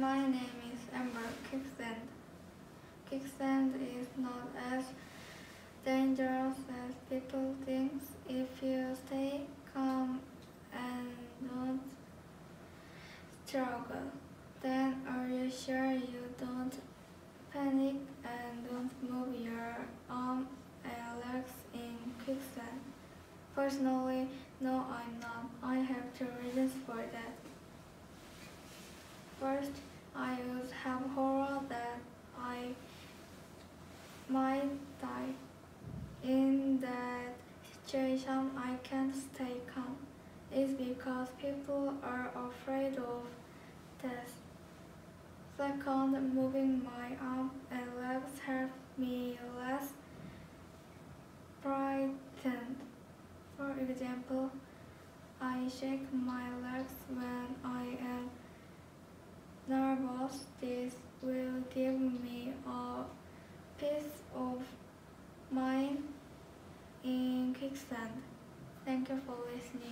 My name is Amber Quicksand. Quicksand is not as dangerous as people think if you stay calm and don't struggle. Then are you sure you don't panic and don't move your arm and legs in quicksand? Personally, no, I'm not. I have two reasons for that. First, I would have horror that I might die. In that situation, I can't stay calm. It's because people are afraid of death. Second, moving my arm and legs help me less frightened. For example, I shake my legs when I am This will give me a peace of mind in quicksand. Thank you for listening.